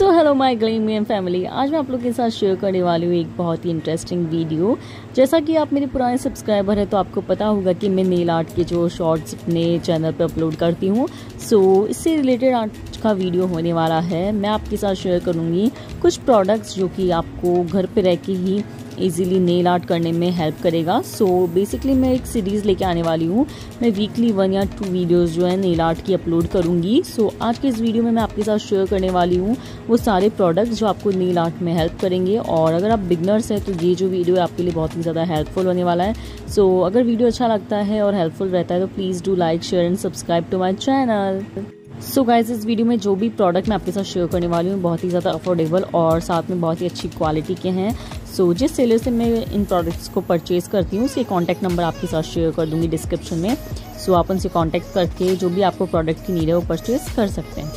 So hello माई ग्लेमियन family आज मैं आप लोग के साथ शेयर करने वाली हूँ एक बहुत ही इंटरेस्टिंग वीडियो जैसा कि आप मेरे पुराने सब्सक्राइबर हैं तो आपको पता होगा कि मैं नेल आर्ट के जो शॉर्ट्स अपने चैनल पर अपलोड करती हूँ। सो इससे रिलेटेड आर्ट का वीडियो होने वाला है। मैं आपके साथ शेयर करूँगी कुछ प्रोडक्ट्स जो कि आपको घर पर रह के ही इजीली नेल आर्ट करने में हेल्प करेगा. सो so, बेसिकली मैं एक सीरीज़ लेके आने वाली हूँ. मैं वीकली वन या टू वीडियोस जो है नेल आर्ट की अपलोड करूँगी. सो so, आज के इस वीडियो में मैं आपके साथ शेयर करने वाली हूँ वो सारे प्रोडक्ट्स जो आपको नेल आर्ट में हेल्प करेंगे. और अगर आप बिगनर्स हैं तो ये जो वीडियो है आपके लिए बहुत ही ज़्यादा हेल्पफुल होने वाला है. सो so, अगर वीडियो अच्छा लगता है और हेल्पफुल रहता है तो please do like share and subscribe to my channel so guys इस वीडियो में जो भी प्रोडक्ट मैं आपके साथ शेयर करने वाली हूँ बहुत ही ज़्यादा अफोर्डेबल और साथ में बहुत ही अच्छी क्वालिटी के हैं। सो so, जिस सेलर से मैं इन प्रोडक्ट्स को परचेज़ करती हूँ उसके कॉन्टैक्ट नंबर आपके साथ शेयर कर दूँगी डिस्क्रिप्शन में। सो so, आप उनसे कॉन्टैक्ट करके जो भी आपको प्रोडक्ट की नीड है वो परचेज़ कर सकते हैं।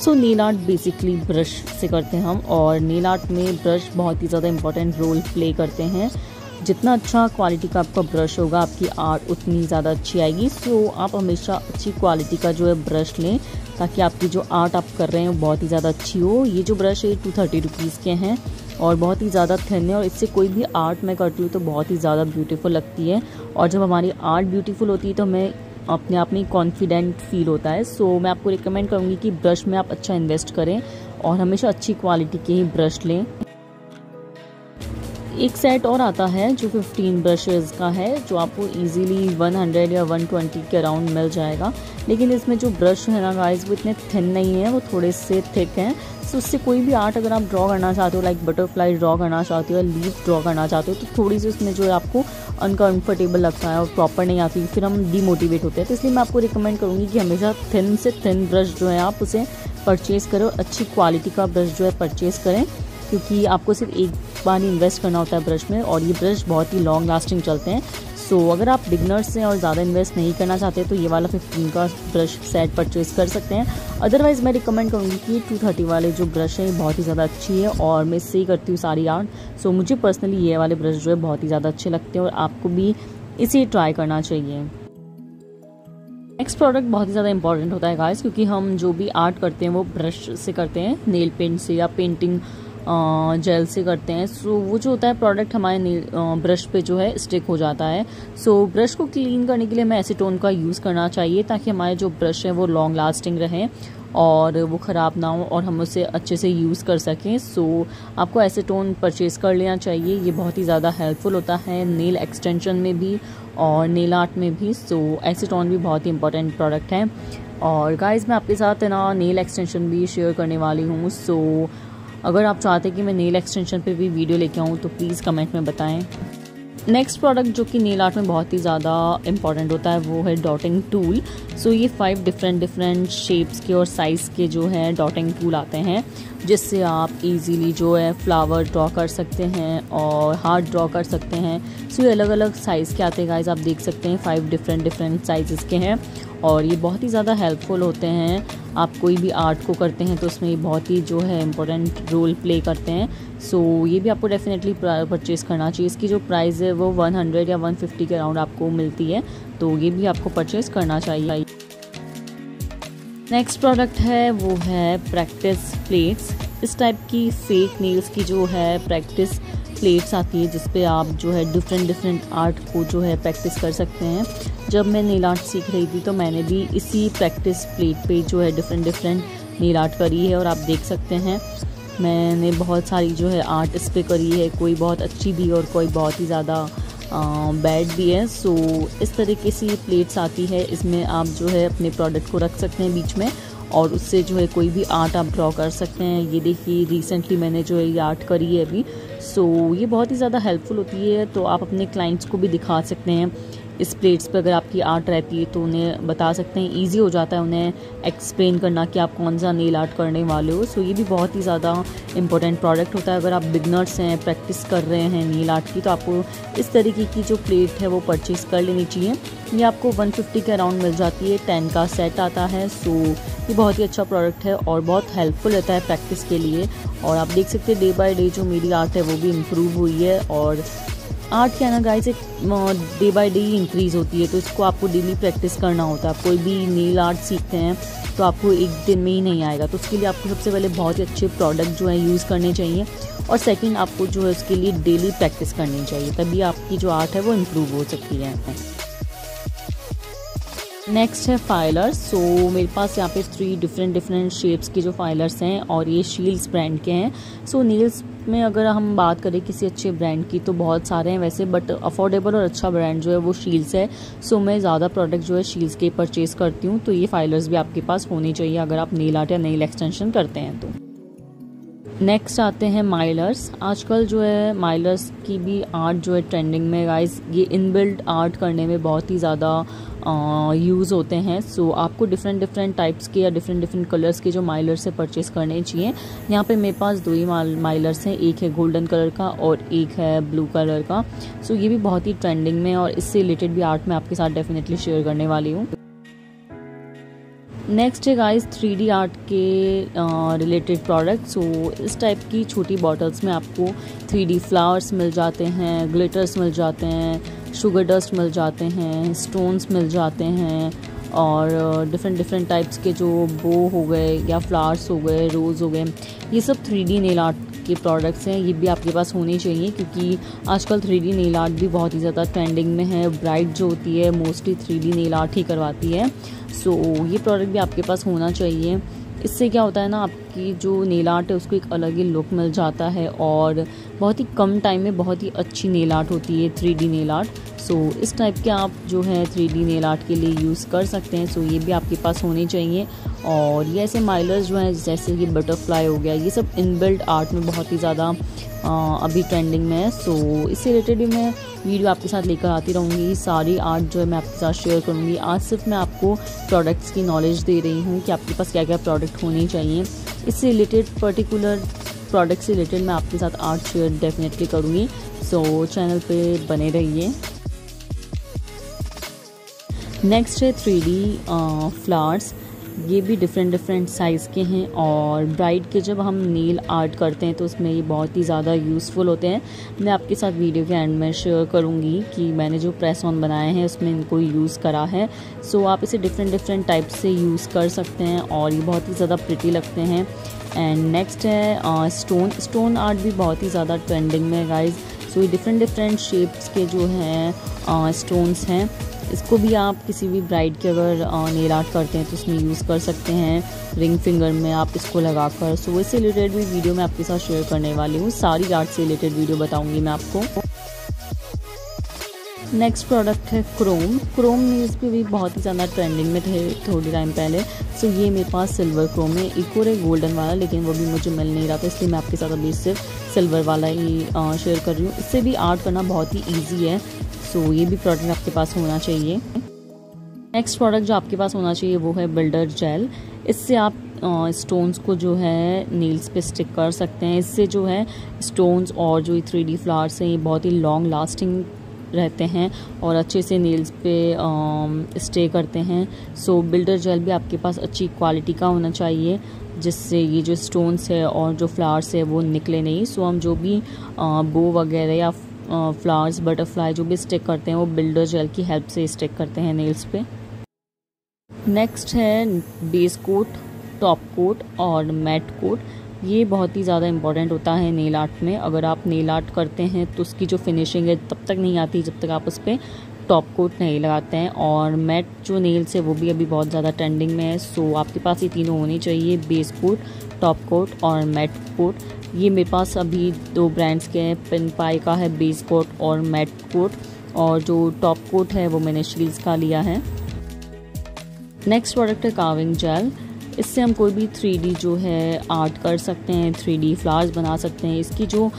So nail art basically brush से करते हैं हम और नील आर्ट में ब्रश बहुत ही ज़्यादा इंपॉर्टेंट रोल प्ले करते हैं। जितना अच्छा क्वालिटी का आपका ब्रश होगा, आपकी आर्ट उतनी ज़्यादा अच्छी आएगी। सो आप हमेशा अच्छी क्वालिटी का जो है ब्रश लें, ताकि आपकी जो आर्ट आप कर रहे हैं वो बहुत ही ज़्यादा अच्छी हो। ये जो ब्रश है टू थर्टी रुपीज़ के हैं और बहुत ही ज़्यादा थिन है और इससे कोई भी आर्ट मैं करती हूँ तो बहुत ही ज़्यादा ब्यूटीफुल लगती है। और जब हमारी आर्ट ब्यूटीफुल होती है तो हमें अपने आप में कॉन्फिडेंट फील होता है। सो मैं आपको रिकमेंड करूँगी कि ब्रश में आप अच्छा इन्वेस्ट करें और हमेशा अच्छी क्वालिटी के ही ब्रश लें। एक सेट और आता है जो 15 ब्रशेस का है, जो आपको इजीली 100 या 120 के अराउंड मिल जाएगा। लेकिन इसमें जो ब्रश है ना गाइस वो इतने थिन नहीं है, वो थोड़े से थिक हैं। सो उससे कोई भी आर्ट अगर आप ड्रॉ करना चाहते हो लाइक बटरफ्लाई ड्रॉ करना चाहते हो या लीफ ड्रॉ करना चाहते हो तो थोड़ी सी उसमें जो है आपको अनकम्फर्टेबल लगता है और प्रॉपर नहीं आती, फिर हम डीमोटिवेट होते हैं। तो इसलिए मैं आपको रिकमेंड करूँगी कि हमेशा थिन से थिन ब्रश जो है आप उसे परचेज़ करो अच्छी क्वालिटी का ब्रश जो है परचेज़ करें, क्योंकि आपको सिर्फ़ एक ही इन्वेस्ट करना होता है ब्रश में और ये ब्रश बहुत ही लॉन्ग लास्टिंग चलते हैं। सो so, अगर आप बिगनर्स हैं और ज़्यादा इन्वेस्ट नहीं करना चाहते तो ये वाला फिफ्टीन का ब्रश सेट परचेज कर सकते हैं। अदरवाइज़ मैं रिकमेंड करूँगी कि टू थर्टी वाले जो ब्रश है बहुत ही ज़्यादा अच्छी है और मैं इससे ही करती हूँ सारी आर्ट सो so, मुझे पर्सनली ये वाले ब्रश जो है बहुत ही ज़्यादा अच्छे लगते हैं और आपको भी इसे ट्राई करना चाहिए। नेक्स्ट प्रोडक्ट बहुत ही ज़्यादा इंपॉर्टेंट होता है गाइस क्योंकि हम जो भी आर्ट करते हैं वो ब्रश से करते हैं नेल पेंट से या पेंटिंग जेल से करते हैं। सो वो जो होता है प्रोडक्ट हमारे ब्रश पे जो है स्टिक हो जाता है। सो ब्रश को क्लीन करने के लिए हमें एसीटोन का यूज़ करना चाहिए ताकि हमारे जो ब्रश है वो लॉन्ग लास्टिंग रहें और वो ख़राब ना हो और हम उसे अच्छे से यूज़ कर सकें। सो so, आपको एसीटोन परचेज़ कर लेना चाहिए। ये बहुत ही ज़्यादा हेल्पफुल होता है नेल एक्सटेंशन में भी और नेल आर्ट में भी। सो so, एसीटोन भी बहुत ही इंपॉर्टेंट प्रोडक्ट है। और गाइस मैं आपके साथ ना नेल एक्सटेंशन भी शेयर करने वाली हूँ। सो अगर आप चाहते हैं कि मैं नेल एक्सटेंशन पे भी वीडियो लेके आऊँ तो प्लीज़ कमेंट में बताएँ। नेक्स्ट प्रोडक्ट जो कि नेल आर्ट में बहुत ही ज़्यादा इंपॉर्टेंट होता है, वो है डॉटिंग टूल सो ये फाइव डिफरेंट डिफरेंट शेप्स के और साइज़ के जो है डॉटिंग टूल आते हैं। जिससे आप इजीली जो है फ्लावर ड्रॉ कर सकते हैं और हार्ट ड्रॉ कर सकते हैं। सो ये अलग अलग साइज़ के आते हैं गाइज़ आप देख सकते हैं फाइव डिफरेंट डिफरेंट साइज़ के हैं। और ये बहुत ही ज़्यादा हेल्पफुल होते हैं। आप कोई भी आर्ट को करते हैं तो उसमें ये बहुत ही जो है इम्पोर्टेंट रोल प्ले करते हैं। सो so, ये भी आपको डेफिनेटली परचेज़ करना चाहिए। इसकी जो प्राइस है वो 100 या 150 के अराउंड आपको मिलती है। तो ये भी आपको परचेज़ करना चाहिए। नेक्स्ट प्रोडक्ट है, वो है प्रैक्टिस प्लेट्स इस टाइप की फेक नेल्स की जो है प्रैक्टिस प्लेट्स आती है, जिस पे आप जो है डिफरेंट डिफरेंट आर्ट को जो है प्रैक्टिस कर सकते हैं. जब मैं नील आर्ट सीख रही थी तो मैंने भी इसी प्रैक्टिस प्लेट पे जो है डिफरेंट डिफरेंट नील आर्ट करी है और आप देख सकते हैं। मैंने बहुत सारी जो है आर्ट इस पर करी है, कोई बहुत अच्छी भी और कोई बहुत ही ज़्यादा बैड भी है सो इस तरीके से ये प्लेट्स आती है। इसमें आप जो है अपने प्रोडक्ट को रख सकते हैं बीच में और उससे जो है कोई भी आर्ट आप ड्रॉ कर सकते हैं। ये देखिए रिसेंटली मैंने जो है ये आर्ट करी है अभी। सो ये बहुत ही ज़्यादा हेल्पफुल होती है तो आप अपने क्लाइंट्स को भी दिखा सकते हैं। इस प्लेट्स पर अगर आपकी आर्ट रहती है तो उन्हें बता सकते हैं। ईजी हो जाता है उन्हें एक्सप्लेन करना कि आप कौन सा नेल आर्ट करने वाले हो। सो ये भी बहुत ही ज़्यादा इंपॉर्टेंट प्रोडक्ट होता है। अगर आप बिगनर्स हैं प्रैक्टिस कर रहे हैं नील आर्ट की तो आपको इस तरीके की जो प्लेट है वो परचेज़ कर लेनी चाहिए। ये आपको 150 के अराउंड मिल जाती है। टेन का सेट आता है। सो ये बहुत ही अच्छा प्रोडक्ट है और बहुत हेल्पफुल रहता है प्रैक्टिस के लिए। और आप देख सकते हैं डे बाय डे जो मेरी आर्ट है वो भी इम्प्रूव हुई है और आर्ट क्या ना गाइस एक डे बाय डे इंक्रीज़ होती है तो इसको आपको डेली प्रैक्टिस करना होता है। कोई भी नील आर्ट सीखते हैं तो आपको एक दिन में ही नहीं आएगा। तो उसके लिए आपको सबसे पहले बहुत ही अच्छे प्रोडक्ट जो है यूज़ करने चाहिए, और सेकंड आपको जो है उसके लिए डेली प्रैक्टिस करनी चाहिए, तभी आपकी जो आर्ट है वो इम्प्रूव हो सकती है। नेक्स्ट है फाइलर्स सो so, मेरे पास यहाँ पे थ्री डिफरेंट डिफरेंट शेप्स के जो फाइलर्स हैं और ये शील्ड्स ब्रांड के हैं. सो so, नील्स में अगर हम बात करें किसी अच्छे ब्रांड की तो बहुत सारे हैं वैसे बट अफोर्डेबल और अच्छा ब्रांड जो है वो शील्स है. सो so, मैं ज़्यादा प्रोडक्ट जो है शील्स के परचेज़ करती हूँ तो ये फाइलर्स भी आपके पास होने चाहिए अगर आप नील आर्ट या नील एक्सटेंशन करते हैं तो. नेक्स्ट आते हैं माइलर्स आजकल जो है माइलर्स की भी आर्ट जो है ट्रेंडिंग में गाइस ये इनबिल्ट आर्ट करने में बहुत ही ज़्यादा यूज़ होते हैं। सो so, आपको डिफरेंट डिफरेंट टाइप्स के या डिफरेंट डिफरेंट कलर्स के जो माइलर से परचेस करने चाहिए। यहाँ पे मेरे पास दो ही माइलर्स हैं एक है गोल्डन कलर का और एक है ब्लू कलर का। सो so, ये भी बहुत ही ट्रेंडिंग में और इससे रिलेटेड भी आर्ट मैं आपके साथ डेफिनेटली शेयर करने वाली हूँ। नेक्स्ट है गाइस थ्री आर्ट के रिलेटेड प्रोडक्ट सो इस टाइप की छोटी बॉटल्स में आपको थ्री फ्लावर्स मिल जाते हैं ग्लिटर्स मिल जाते हैं शुगर डस्ट मिल जाते हैं स्टोन्स मिल जाते हैं और डिफरेंट डिफरेंट टाइप्स के जो बो हो गए या फ्लावर्स हो गए रोज़ हो गए, ये सब थ्री नेल आर्ट के प्रोडक्ट्स हैं, ये भी आपके पास होने चाहिए क्योंकि आजकल थ्री डी नेल आर्ट भी बहुत ही ज़्यादा ट्रेंडिंग में है। ब्राइट जो होती है mostly three D nail art ही करवाती है। सो ये प्रोडक्ट भी आपके पास होना चाहिए। इससे क्या होता है ना, आपकी जो नेल आर्ट है, उसको एक अलग ही लुक मिल जाता है और बहुत ही कम टाइम में बहुत ही अच्छी नेल आर्ट होती है three D nail art so इस टाइप के आप जो है थ्री डी नेल आर्ट के लिए यूज़ कर सकते हैं। सो ये भी आपके पास होने चाहिए। और ये ऐसे माइलर्स जो हैं, जैसे कि बटरफ्लाई हो गया, ये सब इनबिल्ट आर्ट में बहुत ही ज़्यादा अभी ट्रेंडिंग में है। सो इससे रिलेटेड भी मैं वीडियो आपके साथ लेकर आती रहूँगी। सारी आर्ट जो है, मैं आपके साथ शेयर करूँगी। आज सिर्फ़ मैं आपको प्रोडक्ट्स की नॉलेज दे रही हूँ कि आपके पास क्या क्या प्रोडक्ट होने चाहिए। इससे रिलेटेड पर्टिकुलर प्रोडक्ट से रिलेटेड मैं आपके साथ आर्ट शेयर डेफिनेटली करूँगी। सो चैनल पे बने रहिए। नेक्स्ट है थ्री डी फ्लावर्स ये भी डिफरेंट डिफरेंट साइज़ के हैं और ब्राइड के जब हम नील आर्ट करते हैं तो उसमें ये बहुत ही ज़्यादा यूज़फुल होते हैं। मैं आपके साथ वीडियो के एंड में शेयर करूँगी कि मैंने जो प्रेस ऑन बनाए हैं, उसमें इनको यूज़ करा है। सो आप इसे डिफरेंट डिफरेंट टाइप से यूज़ कर सकते हैं और ये बहुत ही ज़्यादा प्रिटी लगते हैं। एंड नेक्स्ट है स्टोन स्टोन आर्ट भी बहुत ही ज़्यादा ट्रेंडिंग में गाइज़ सो ये डिफरेंट डिफरेंट शेप्स के जो हैं स्टोन्स हैं। इसको भी आप किसी भी ब्राइड के अगर नेल आर्ट करते हैं तो उसमें यूज़ कर सकते हैं। रिंग फिंगर में आप इसको लगाकर, सो इससे रिलेटेड भी वीडियो मैं आपके साथ शेयर करने वाली हूँ। सारी आर्ट से रिलेटेड वीडियो बताऊँगी मैं आपको। नेक्स्ट प्रोडक्ट है क्रोम क्रोम न्यूज़ पे भी बहुत ही ज़्यादा ट्रेंडिंग में थे थोड़ी टाइम पहले. सो ये मेरे पास सिल्वर क्रोम है. एक और एक गोल्डन वाला, लेकिन वो भी मुझे मिल नहीं रहा था, इसलिए मैं आपके साथ अभी सिर्फ़ सिल्वर वाला ही शेयर कर रही हूँ. इससे भी आर्ट करना बहुत ही ईजी है. सो ये भी प्रोडक्ट आपके पास होना चाहिए. नेक्स्ट प्रोडक्ट जो आपके पास होना चाहिए वो है बिल्डर जेल इससे आप स्टोन्स को जो है नील्स पे स्टिक कर सकते हैं. इससे जो है स्टोन्स और जो थ्री डी फ्लावर्स हैं, ये बहुत ही लॉन्ग लास्टिंग रहते हैं और अच्छे से नील्स पे स्टे करते हैं। सो बिल्डर जेल भी आपके पास अच्छी क्वालिटी का होना चाहिए, जिससे ये जो स्टोन्स है और जो फ्लावर्स है वो निकले नहीं। सो हम जो भी बो वगैरह या फ्लावर्स बटरफ्लाई जो भी स्टिक करते हैं, वो बिल्डर जेल की हेल्प से स्टिक करते हैं नेल्स पे। नेक्स्ट है बेस कोट टॉप कोट और मैट कोट ये बहुत ही ज़्यादा इंपॉर्टेंट होता है नेल आर्ट में। अगर आप नेल आर्ट करते हैं तो उसकी जो फिनिशिंग है, तब तक नहीं आती, जब तक आप उस पर टॉप कोट नहीं लगाते हैं। और मैट जो नेल्स है, वो भी अभी बहुत ज़्यादा ट्रेंडिंग में है। सो आपके पास ये तीनों होने चाहिए बेस कोट टॉप कोट और मैट कोट ये मेरे पास अभी दो ब्रांड्स के हैं पिन पाई का है बेस कोट और मैट कोट और जो टॉप कोट है, वो मैंने शील्स का लिया है। नेक्स्ट प्रोडक्ट है काविंग जेल इससे हम कोई भी थ्री जो है आर्ट कर सकते हैं थ्री फ्लावर्स बना सकते हैं। इसकी जो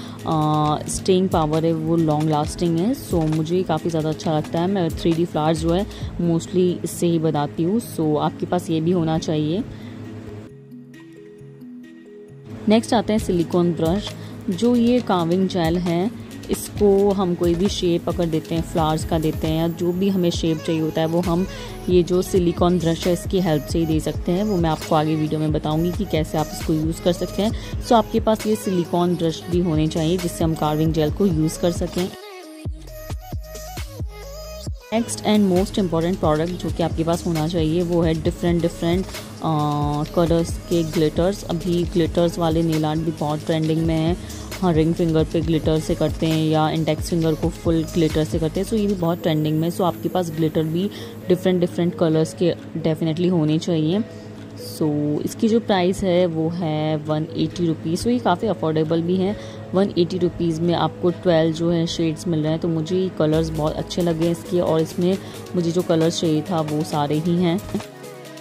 स्टेइंग पावर है, वो लॉन्ग लास्टिंग है। सो मुझे काफ़ी ज़्यादा अच्छा लगता है। मैं थ्री फ्लावर्स जो है मोस्टली इससे ही बनाती हूँ। सो आपके पास ये भी होना चाहिए। नेक्स्ट आते हैं सिलिकॉन ब्रश जो ये काविंग जेल है इसको हम कोई भी शेप अगर देते हैं फ्लावर्स का देते हैं या जो भी हमें शेप चाहिए होता है, वो हम ये जो सिलिकॉन ब्रश है, इसकी हेल्प से ही दे सकते हैं। वो मैं आपको आगे वीडियो में बताऊँगी कि कैसे आप इसको यूज़ कर सकते हैं। सो आपके पास ये सिलिकॉन ब्रश भी होने चाहिए, जिससे हम कार्विंग जेल को यूज़ कर सकें। Next and most important product जो कि आपके पास होना चाहिए, वो है डिफरेंट डिफरेंट कलर्स के ग्लिटर्स अभी ग्लिटर्स वाले नील आर्ट भी बहुत ट्रेंडिंग में है। हाँ रिंग फिंगर पे ग्लिटर से करते हैं या इंडेक्स फिंगर को फुल ग्लिटर से करते हैं। सो ये भी बहुत ट्रेंडिंग में सो आपके पास ग्लिटर भी डिफरेंट डिफरेंट कलर्स के डेफिनेटली होने चाहिए। सो so, इसकी जो प्राइस है वो है वन एटी रुपीज़ सो ये काफ़ी अफोर्डेबल भी है। वन एटी रुपीज़ में आपको ट्वेल्व जो है शेड्स मिल रहे हैं तो मुझे कलर्स बहुत अच्छे लगे हैं इसके और इसमें मुझे जो कलर्स चाहिए था वो सारे ही हैं।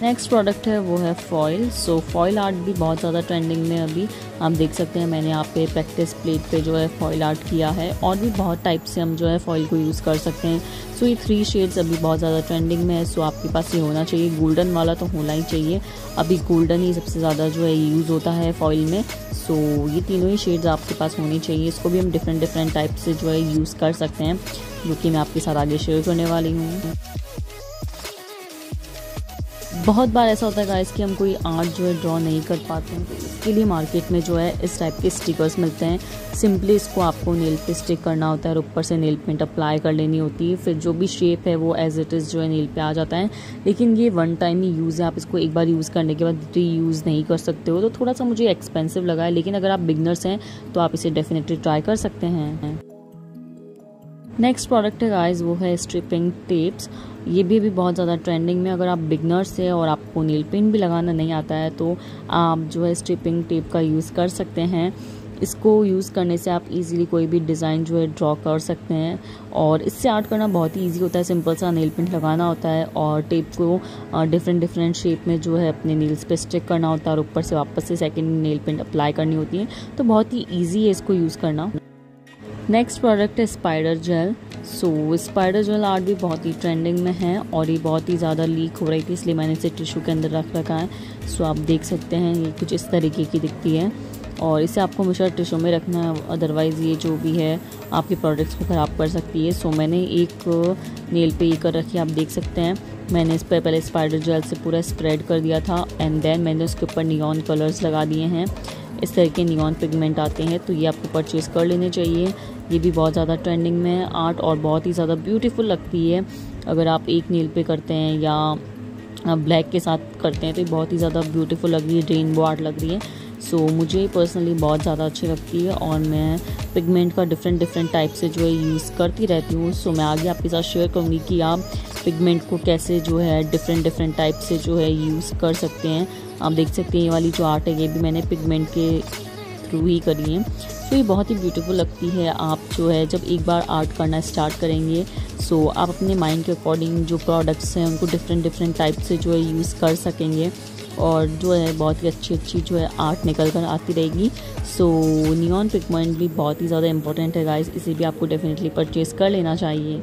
नेक्स्ट प्रोडक्ट है, वो है फॉइल सो फॉइल आर्ट भी बहुत ज़्यादा ट्रेंडिंग में अभी. आप देख सकते हैं, मैंने यहाँ पे प्रैक्टिस प्लेट पे जो है फॉइल आर्ट किया है. और भी बहुत टाइप से हम जो है फॉइल को यूज़ कर सकते हैं. सो ये थ्री शेड्स अभी बहुत ज़्यादा ट्रेंडिंग में है. सो आपके पास ये होना चाहिए. गोल्डन वाला तो होना ही चाहिए. अभी गोल्डन ही सबसे ज़्यादा जो है यूज़ होता है फॉइल में. सो ये तीनों ही शेड्स आपके पास होनी चाहिए. इसको भी हम डिफरेंट डिफरेंट टाइप से जो है यूज़ कर सकते हैं, जो कि मैं आपके साथ आगे शेयर करने वाली हूँ. बहुत बार ऐसा होता है गाइस कि हम कोई आर्ट जो है ड्रॉ नहीं कर पाते हैं। तो इसके लिए मार्केट में जो है इस टाइप के स्टिकर्स मिलते हैं। सिंपली इसको आपको नेल पे स्टिक करना होता है और ऊपर से नेल पेंट अप्लाई कर लेनी होती है। फिर जो भी शेप है वो एज इट इज़ जो है नेल पे आ जाता है। लेकिन ये वन टाइम ही यूज़ है। आप इसको एक बार यूज़ करने के बाद री यूज़ नहीं कर सकते हो। तो थोड़ा सा मुझे एक्सपेंसिव लगा है। लेकिन अगर आप बिगनर्स हैं तो आप इसे डेफिनेटली ट्राई कर सकते हैं। नेक्स्ट प्रोडक्ट है गाइस वो है स्ट्रिपिंग टेप्स ये भी अभी बहुत ज़्यादा ट्रेंडिंग में, अगर आप बिगनर्स है और आपको नील पेंट भी लगाना नहीं आता है तो आप जो है स्ट्रिपिंग टेप का यूज़ कर सकते हैं. इसको यूज़ करने से आप इजीली कोई भी डिज़ाइन जो है ड्रॉ कर सकते हैं. और इससे आर्ट करना बहुत ही ईजी होता है सिंपल सा नेल पेंट लगाना होता है और टेप को डिफरेंट डिफरेंट शेप में जो है अपने नील्स पे स्टिक करना होता है और ऊपर से वापस से सेकेंड नेल पेंट अप्लाई करनी होती है. तो बहुत ही ईजी है इसको यूज़ करना. नेक्स्ट प्रोडक्ट है spider gel so spider gel art भी बहुत ही ट्रेंडिंग में है और ये बहुत ही ज़्यादा लीक हो रही थी इसलिए मैंने इसे टिश्यू के अंदर रख रखा है। सो so, आप देख सकते हैं ये कुछ इस तरीके की दिखती है। और इसे आपको हमेशा टिश्यू में रखना है अदरवाइज़ ये जो भी है आपके प्रोडक्ट्स को ख़राब कर सकती है। सो so, मैंने एक नेल पे ये कर रखी आप देख सकते हैं। मैंने इस पर पहले स्पाइडर जेल से पूरा स्प्रेड कर दिया था एंड देन मैंने उसके ऊपर नियॉन कलर्स लगा दिए हैं। इस तरह के नियॉन पिगमेंट आते हैं तो ये आपको परचेज़ कर लेने चाहिए। ये भी बहुत ज़्यादा ट्रेंडिंग में है आर्ट और बहुत ही ज़्यादा ब्यूटीफुल लगती है। अगर आप एक नील पे करते हैं या ब्लैक के साथ करते हैं तो बहुत ही ज़्यादा ब्यूटीफुल लग रही है रेनबो आर्ट लग रही है। सो so, मुझे पर्सनली बहुत ज़्यादा अच्छी लगती है और मैं पिगमेंट का डिफरेंट डिफरेंट टाइप से जो है यूज़ करती रहती हूँ। सो so, मैं आगे आपके साथ शेयर करूँगी कि आप पिगमेंट को कैसे जो है डिफरेंट डिफरेंट टाइप से जो है यूज़ कर सकते हैं। आप देख सकते हैं ये वाली जो आर्ट है ये भी मैंने पिगमेंट के ही करी है। तो ये बहुत ही ब्यूटीफुल लगती है। आप जो है, जब एक बार आर्ट करना स्टार्ट करेंगे सो आप अपने माइंड के अकॉर्डिंग जो प्रोडक्ट्स हैं, उनको डिफरेंट डिफरेंट टाइप से जो है यूज़ कर सकेंगे और जो है बहुत ही अच्छी अच्छी जो है आर्ट निकल कर आती रहेगी। सो नियॉन पिगमेंट भी बहुत ही ज़्यादा इंपॉर्टेंट है गाइस इसे भी आपको डेफिनेटली परचेज़ कर लेना चाहिए।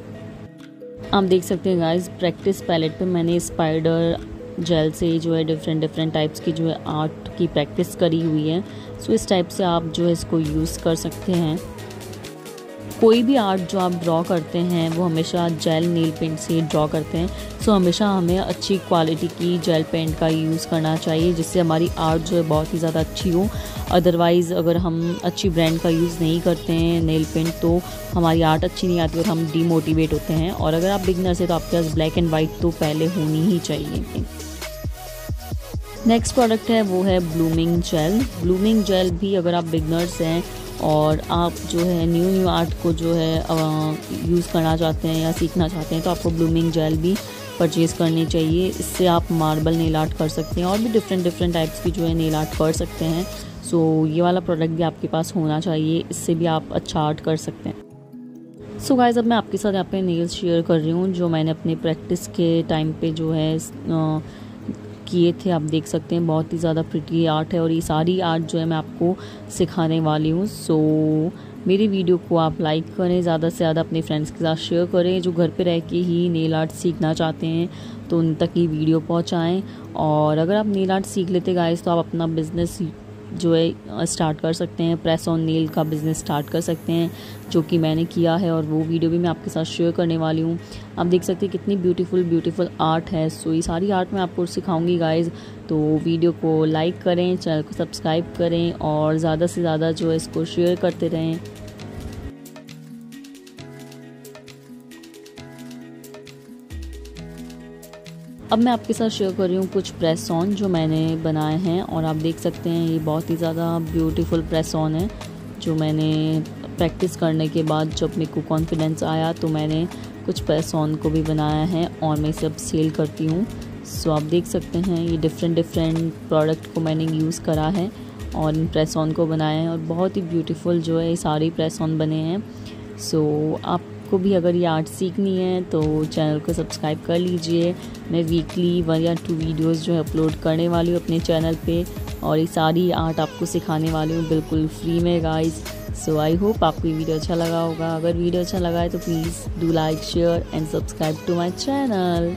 आप देख सकते हैं गाइस प्रैक्टिस पैलेट पे मैंने स्पाइडर जेल से जो है डिफरेंट डिफरेंट टाइप्स की जो है आर्ट की प्रैक्टिस करी हुई है। सो इस टाइप से आप जो है इसको यूज़ कर सकते हैं। कोई भी आर्ट जो आप ड्रॉ करते हैं, वो हमेशा जेल नील पेंट से ड्रॉ करते हैं। सो हमेशा हमें अच्छी क्वालिटी की जेल पेंट का यूज़ करना चाहिए, जिससे हमारी आर्ट जो है बहुत ही ज़्यादा अच्छी हो। अदरवाइज़ अगर हम अच्छी ब्रांड का यूज़ नहीं करते हैं नेल पेंट तो हमारी आर्ट अच्छी नहीं आती और हम डीमोटिवेट होते हैं। और अगर आप बिगनर से तो आपके पास ब्लैक एंड वाइट तो पहले होनी ही चाहिए। नेक्स्ट प्रोडक्ट है वो है ब्लूमिंग जेल ब्लूमिंग जेल भी अगर आप बिगनर्स हैं और आप जो है न्यू न्यू आर्ट को जो है यूज़ करना चाहते हैं या सीखना चाहते हैं तो आपको ब्लूमिंग जेल भी परचेज़ करनी चाहिए। इससे आप मार्बल नेल आर्ट कर सकते हैं और भी डिफरेंट डिफरेंट टाइप्स की जो है नेल आर्ट कर सकते हैं। सो so, ये वाला प्रोडक्ट भी आपके पास होना चाहिए। इससे भी आप अच्छा आर्ट कर सकते हैं। सो so गाइज़ अब मैं आपके साथ यहाँ पे नेल्स शेयर कर रही हूँ जो मैंने अपने प्रैक्टिस के टाइम पे जो है किए थे, आप देख सकते हैं, बहुत ही ज़्यादा प्रिटी आर्ट है और ये सारी आर्ट जो है मैं आपको सिखाने वाली हूँ। सो मेरी वीडियो को आप लाइक करें, ज़्यादा से ज़्यादा अपने फ्रेंड्स के साथ शेयर करें, जो घर पे रह के ही नेल आर्ट सीखना चाहते हैं तो उन तक ये वीडियो पहुँचाएँ। और अगर आप नेल आर्ट सीख लेते गाइस तो आप अपना बिज़नेस जो है स्टार्ट कर सकते हैं प्रेस ऑन नील का बिज़नेस स्टार्ट कर सकते हैं, जो कि मैंने किया है और वो वीडियो भी मैं आपके साथ शेयर करने वाली हूँ। आप देख सकते हैं कितनी ब्यूटीफुल ब्यूटीफुल आर्ट है। सो ये सारी आर्ट मैं आपको सिखाऊँगी गाइज़ तो वीडियो को लाइक करें चैनल को सब्सक्राइब करें और ज़्यादा से ज़्यादा जो है इसको शेयर करते रहें। अब मैं आपके साथ शेयर कर रही हूँ कुछ प्रेस ऑन जो मैंने बनाए हैं और आप देख सकते हैं ये बहुत ही ज़्यादा ब्यूटीफुल प्रेस ऑन है, जो मैंने प्रैक्टिस करने के बाद जब मेरे को कॉन्फिडेंस आया तो मैंने कुछ प्रेस ऑन को भी बनाया है और मैं इसे अब सेल करती हूँ। सो आप देख सकते हैं ये डिफरेंट डिफरेंट प्रोडक्ट को मैंने यूज़ करा है और इन प्रेस ऑन को बनाया है और बहुत ही ब्यूटीफुल जो है ये सारे प्रेस ऑन बने हैं। सो आपको भी अगर ये आर्ट सीखनी है तो चैनल को सब्सक्राइब कर लीजिए। मैं वीकली वन या टू वीडियोस जो है अपलोड करने वाली हूँ अपने चैनल पे, और ये सारी आर्ट आपको सिखाने वाली हूँ बिल्कुल फ्री में गाइस सो आई होप आपको ये वीडियो अच्छा लगा होगा। अगर वीडियो अच्छा लगा है तो please do like share and subscribe to my channel